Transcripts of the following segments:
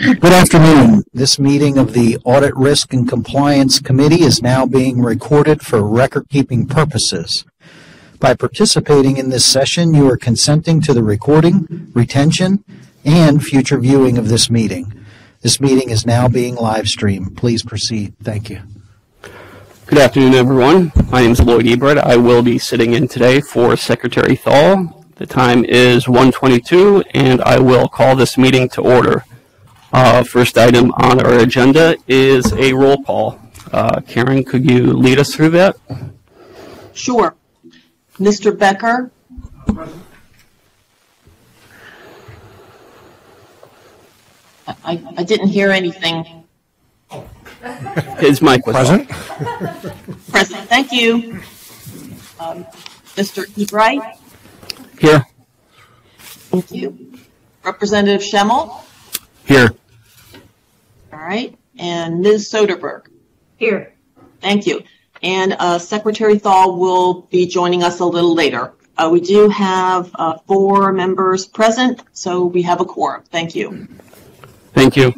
Good afternoon. This meeting of the Audit Risk and Compliance Committee is now being recorded for record-keeping purposes. By participating in this session, you are consenting to the recording, retention, and future viewing of this meeting. This meeting is now being live streamed. Please proceed. Thank you. Good afternoon, everyone. My name is Lloyd Ebert. I will be sitting in today for Secretary Thal. The time is 1:22, and I will call this meeting to order. Uh, first item on our agenda is a roll call. Uh, Karen, could you lead us through that? Sure. Mr. Becker? I, I didn't hear anything. His mic was Present? Present, thank you. Um, Mr. Ebright? Here. Thank you. Representative Schemmel? Here. All right. And Ms. Soderberg? Here. Thank you. And uh, Secretary Thal will be joining us a little later. Uh, We do have uh, four members present, so we have a quorum. Thank you. Thank you.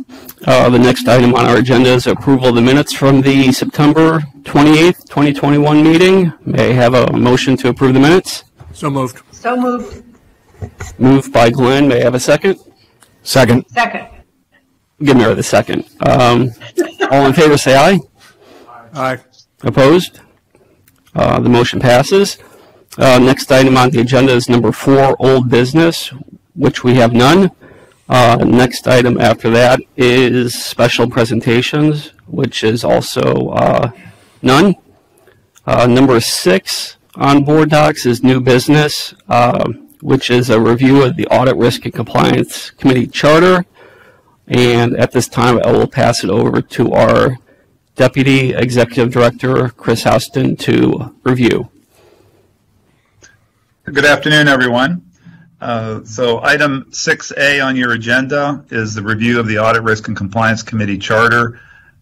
Uh, the next item on our agenda is approval of the minutes from the September 28th, 2021 meeting. May I have a motion to approve the minutes? So moved. So moved. Moved by Glenn. May I have a second? Second. Second. Give me the second. Um, all in favor, say aye. Aye. Opposed? Uh, The motion passes. Uh, Next item on the agenda is number four, old business, which we have none. Uh, Next item after that is special presentations, which is also uh, none. Uh, Number six on board docs is new business, uh, which is a review of the Audit Risk and Compliance Committee Charter. And at this time, I will pass it over to our Deputy Executive Director Chris Houston to review. Good afternoon, everyone. Uh, So item 6A on your agenda is the review of the Audit Risk and Compliance Committee Charter.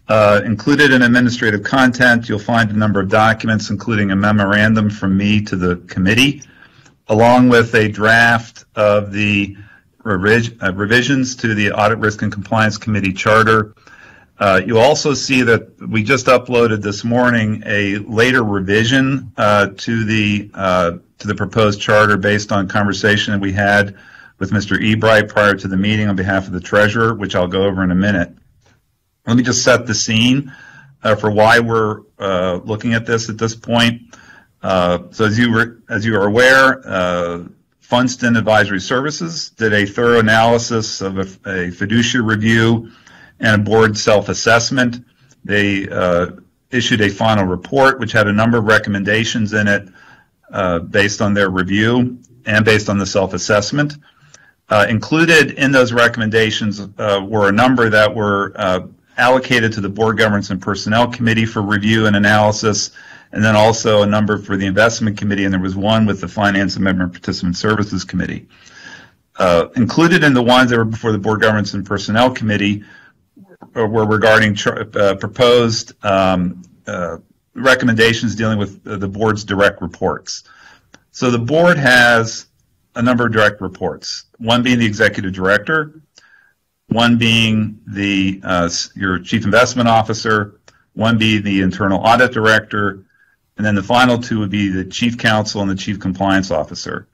Uh, Included in administrative content, you'll find a number of documents, including a memorandum from me to the committee, along with a draft of the uh, revisions to the Audit Risk and Compliance Committee Charter. Uh, You also see that we just uploaded this morning a later revision uh, to the, uh, to the proposed charter based on conversation that we had with Mr. Ebright prior to the meeting on behalf of the treasurer, which I'll go over in a minute. Let me just set the scene uh, for why we're uh, looking at this at this point. Uh, So as you were, as you are aware, uh, Funston Advisory Services did a thorough analysis of a a fiduciary review and a board self-assessment. They uh, issued a final report, which had a number of recommendations in it uh, based on their review and based on the self-assessment. Uh, Included in those recommendations were a number that were allocated to the Board Governance and Personnel Committee for review and analysis, and then also a number for the Investment Committee, and there was one with the Finance and Member Participant Services Committee. Uh, Included in the ones that were before the Board Governance and Personnel Committee were regarding uh, proposed um, uh, recommendations dealing with the board's direct reports. So the board has a number of direct reports, one being the executive director, one being the uh, your chief investment officer, one being the internal audit director, and then the final two would be the chief counsel and the chief compliance officer.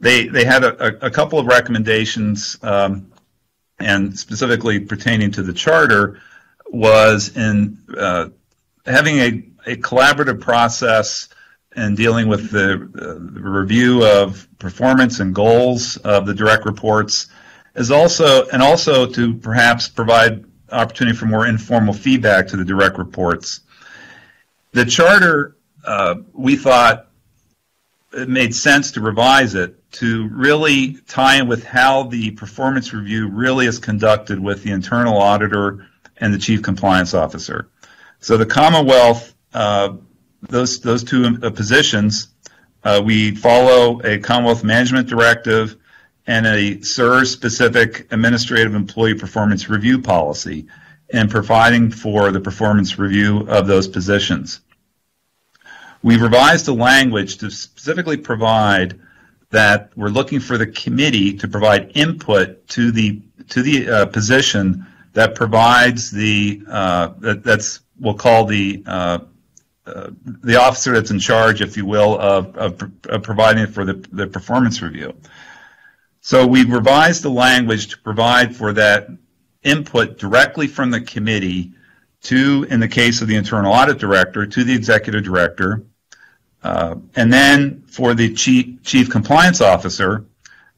They they had a, a, couple of recommendations, um, and specifically pertaining to the charter, was in uh, having a, a collaborative process and dealing with the, uh, the review of performance and goals of the direct reports is also and also to perhaps provide opportunity for more informal feedback to the direct reports. The charter, uh, we thought it made sense to revise it to really tie in with how the performance review really is conducted with the internal auditor and the chief compliance officer. So the Commonwealth, uh, those those two uh, positions, uh, we follow a Commonwealth Management Directive and a SERS specific administrative employee performance review policy in providing for the performance review of those positions. We revised the language to specifically provide that we're looking for the committee to provide input to the to the uh, position that provides the uh, that, that's we'll call the uh, uh, the officer that's in charge, if you will, of, of, of providing for the, the performance review. So we revised the language to provide for that input directly from the committee to, in the case of the internal audit director, to the executive director, uh, and then for the chief, chief compliance officer,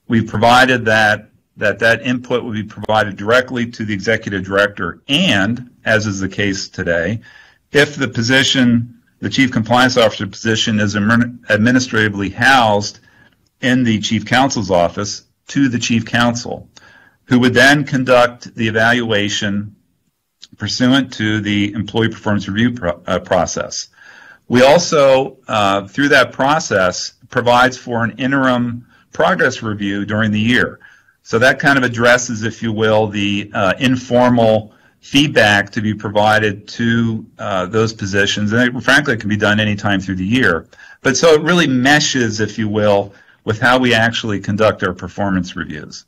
we provided that that that input would be provided directly to the executive director, and as is the case today, if the position, the chief compliance officer position, is administratively housed in the chief counsel's office, to the chief counsel, who would then conduct the evaluation pursuant to the employee performance review pro- uh, process. We also, uh, through that process, provides for an interim progress review during the year. So that kind of addresses, if you will, the uh, informal feedback to be provided to uh, those positions. And it, frankly, it can be done anytime through the year. But so it really meshes, if you will, with how we actually conduct our performance reviews.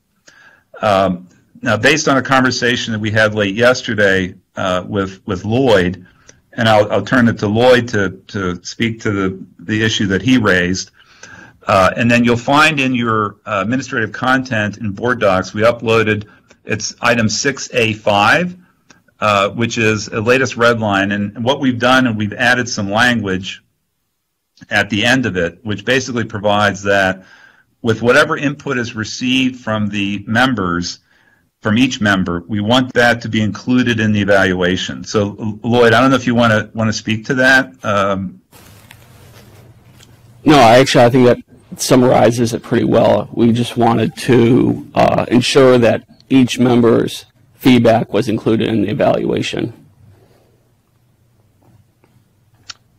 Um, now, based on a conversation that we had late yesterday uh, with with Lloyd, and I'll, I'll turn it to Lloyd to, to speak to the, the issue that he raised. Uh, and then you'll find in your uh, administrative content in board docs, we uploaded, it's item 6A5, uh, which is a latest red line. And what we've done, and we've added some language at the end of it, which basically provides that with whatever input is received from the members, from each member, we want that to be included in the evaluation. So, Lloyd, I don't know if you want to want to speak to that. Um, no, actually, I think that summarizes it pretty well. We just wanted to uh, ensure that each member's feedback was included in the evaluation.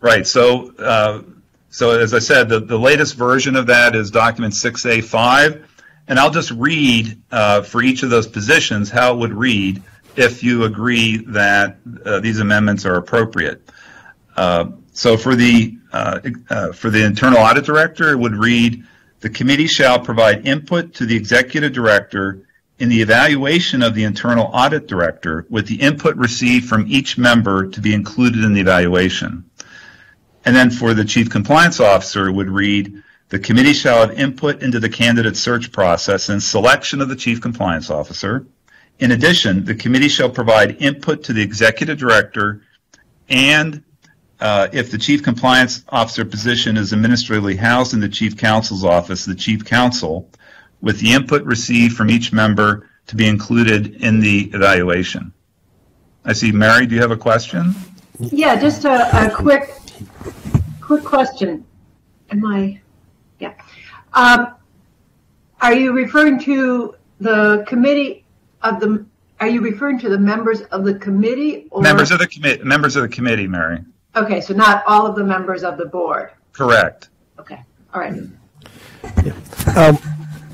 Right. So, uh, so as I said, the, the latest version of that is document 6A5. And I'll just read uh, for each of those positions how it would read if you agree that uh, these amendments are appropriate. Uh, so for the uh, uh, for the internal audit director, it would read: the committee shall provide input to the executive director in the evaluation of the internal audit director, with the input received from each member to be included in the evaluation. And then for the chief compliance officer, it would read: the committee shall have input into the candidate search process and selection of the Chief Compliance Officer. In addition, the committee shall provide input to the Executive Director and uh, if the Chief Compliance Officer position is administratively housed in the Chief Counsel's office, the Chief Counsel, with the input received from each member to be included in the evaluation. I see Mary, do you have a question? Yeah, just a, a quick, quick question. Am I. Um, are you referring to the committee of the? Are you referring to the members of the committee? Or? Members of the committee. Members of the committee, Mary. Okay, so not all of the members of the board. Correct. Okay. All right. Yeah. Um,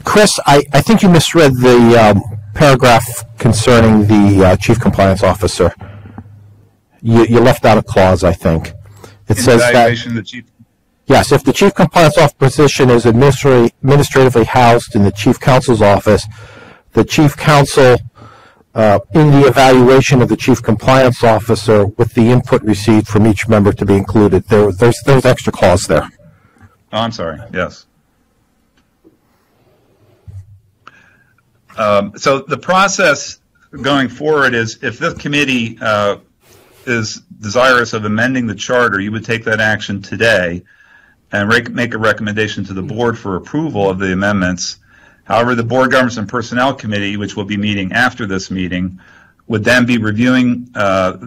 Chris, I, I think you misread the um, paragraph concerning the uh, chief compliance officer. You, you left out a clause, I think. It In says that the chief Yes, if the chief compliance officer position is administratively housed in the chief counsel's office, the chief counsel, uh, in the evaluation of the chief compliance officer, with the input received from each member to be included, there, there's there's extra clause there. Oh, I'm sorry. Yes. Um, so the process going forward is if this committee uh, is desirous of amending the charter, you would take that action today and make a recommendation to the board for approval of the amendments. However, the Board Governance and Personnel Committee, which will be meeting after this meeting, would then be reviewing uh,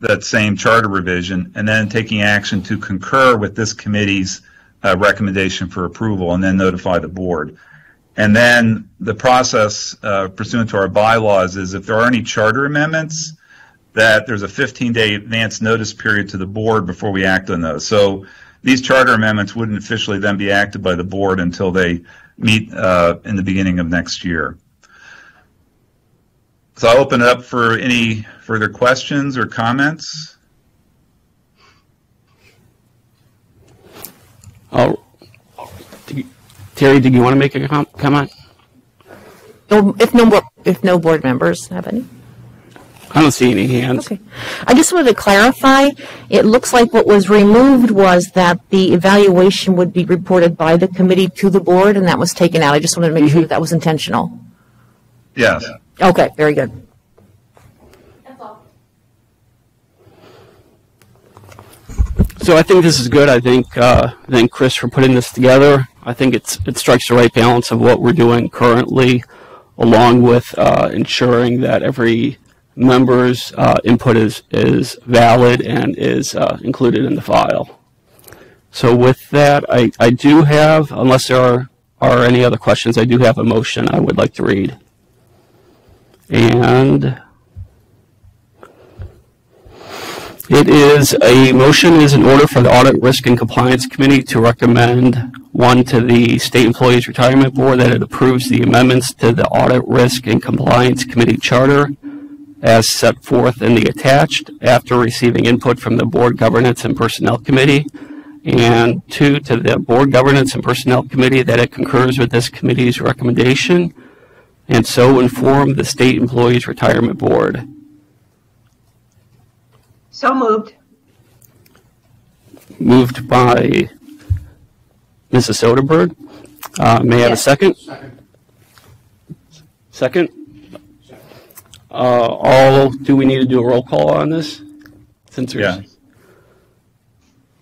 that same charter revision and then taking action to concur with this committee's uh, recommendation for approval and then notify the board. And then the process uh, pursuant to our bylaws is if there are any charter amendments, that there's a 15-day advance notice period to the board before we act on those. So these charter amendments wouldn't officially then be acted by the board until they meet uh, in the beginning of next year. So I'll open it up for any further questions or comments. Oh, Terry, did you want to make a com comment? if no if no board members have any. I don't see any hands. Okay. I just wanted to clarify, it looks like what was removed was that the evaluation would be reported by the committee to the board, and that was taken out. I just wanted to make sure that that was intentional. Yes. Okay, very good. So I think this is good. I think uh, thank Chris for putting this together. I think it's it strikes the right balance of what we're doing currently, along with uh, ensuring that every member's uh, input is is valid and is uh, included in the file. So with that, I, I do have, unless there are, are any other questions, I do have a motion I would like to read. And It is a motion is in order for the Audit Risk and Compliance Committee to recommend one to the State Employees Retirement Board that it approves the amendments to the Audit Risk and Compliance Committee Charter as set forth in the attached after receiving input from the Board Governance and Personnel Committee. And two, to the Board Governance and Personnel Committee that it concurs with this committee's recommendation and so inform the State Employees Retirement Board. So moved. Moved by Mrs. Soderberg. Uh, May I have a Yes. second? Second? Uh, All, do we need to do a roll call on this? Since Yeah.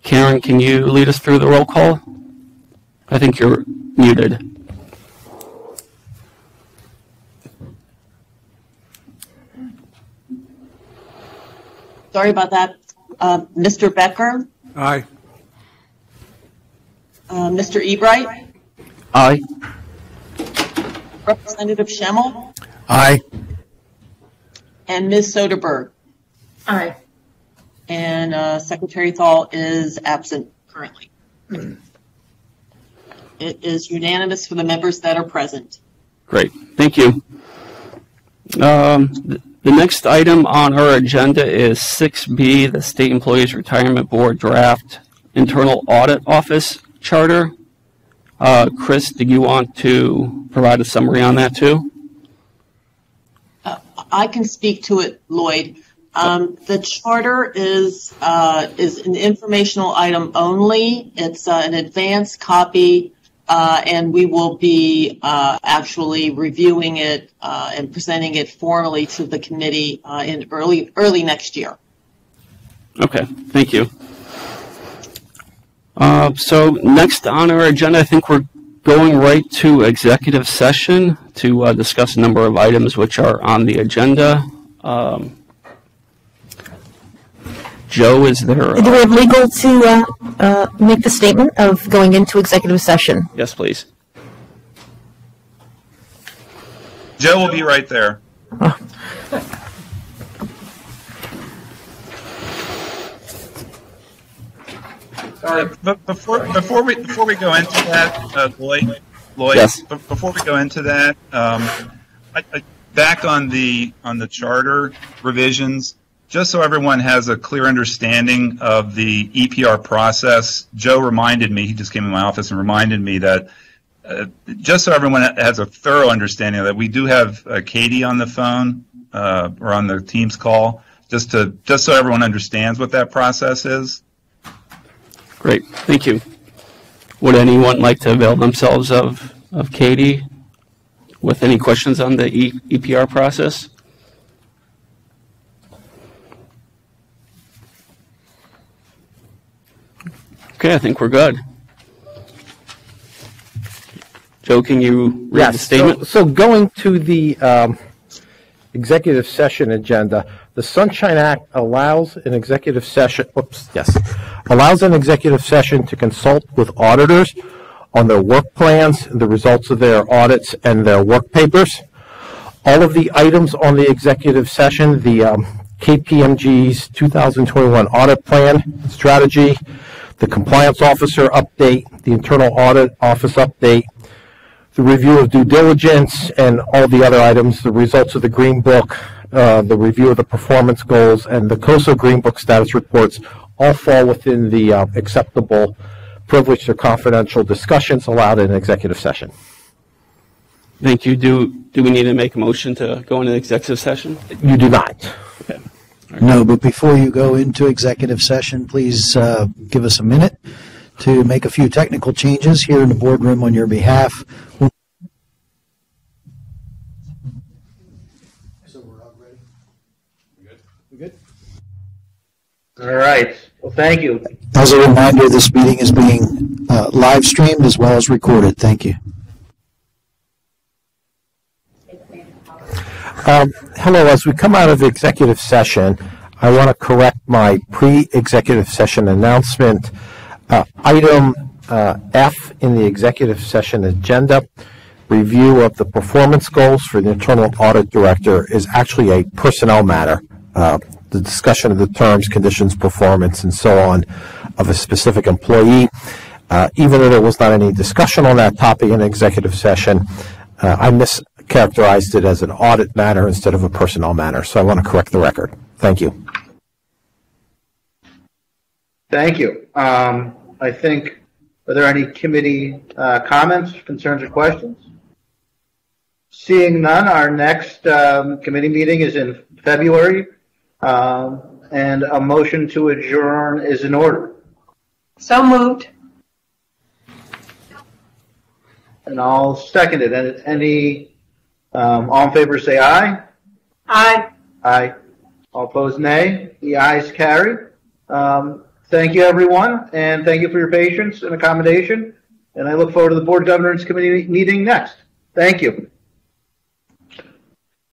Karen, can you lead us through the roll call? I think you're muted. Sorry about that. Uh, Mr. Becker, Aye. uh, Mr. Ebright, Aye. Representative Schemmel, Aye. And Ms. Soderberg. Aye. And uh, Secretary Thal is absent currently. It is unanimous for the members that are present. Great, thank you. Um, th- The next item on our agenda is 6B, the State Employees Retirement Board Draft Internal Audit Office Charter. Uh, Chris, do you want to provide a summary on that too? I can speak to it, Lloyd. Um, the charter is, uh, is an informational item only. It's uh, an advanced copy, uh, and we will be uh, actually reviewing it uh, and presenting it formally to the committee uh, in early, early next year. Okay, thank you. So next on our agenda, I think we're going right to executive session to uh, discuss a number of items which are on the agenda. Um, Joe, is there? Do we uh, have legal to uh, uh, make the statement of going into executive session? Yes, please. Joe will be right there. Sorry, but before before we before we go into that, uh, Lloyd, Lloyd, Yes. be- before we go into that, um, I, I, back on the on the charter revisions, just so everyone has a clear understanding of the EPR process. Joe reminded me; he just came in my office and reminded me that uh, just so everyone has a thorough understanding of that, we do have uh, Katie on the phone uh, or on the Teams call, just to just so everyone understands what that process is. Great, thank you. Would anyone like to avail themselves of, of Katie with any questions on the E- EPR process? Okay, I think we're good. Joe, can you read the statement? So so going to the um, executive session agenda, the Sunshine Act allows an executive session, whoops, yes, allows an executive session to consult with auditors on their work plans, the results of their audits, and their work papers. All of the items on the executive session, the um, KPMG's 2021 audit plan strategy, the compliance officer update, the internal audit office update, the review of due diligence and all the other items, the results of the Green Book, uh, the review of the performance goals, and the COSO Green Book status reports all fall within the uh, acceptable privileged or confidential discussions allowed in executive session. Thank you. Do, do we need to make a motion to go into executive session? You do not. No, but before you go into executive session, please uh, give us a minute to make a few technical changes here in the boardroom on your behalf. All right. Well, thank you. As a reminder, this meeting is being uh, live streamed as well as recorded. Thank you. Um, hello, as we come out of executive session, I want to correct my pre-executive session announcement. Uh, item uh, F in the executive session agenda, review of the performance goals for the internal audit director is actually a personnel matter. Uh, the discussion of the terms, conditions, performance, and so on of a specific employee. Uh, even though there was not any discussion on that topic in the executive session, uh, I mischaracterized it as an audit matter instead of a personnel matter. So I want to correct the record. Thank you. Thank you. Um, I think, are there any committee uh, comments, concerns, or questions? Seeing none, our next um, committee meeting is in February, um, and a motion to adjourn is in order. So moved. And I'll second it. And any, um, all in favor say aye. Aye. Aye. All opposed, nay. The ayes carry. Um, thank you, everyone, and thank you for your patience and accommodation. And I look forward to the Board Governance Committee meeting next. Thank you.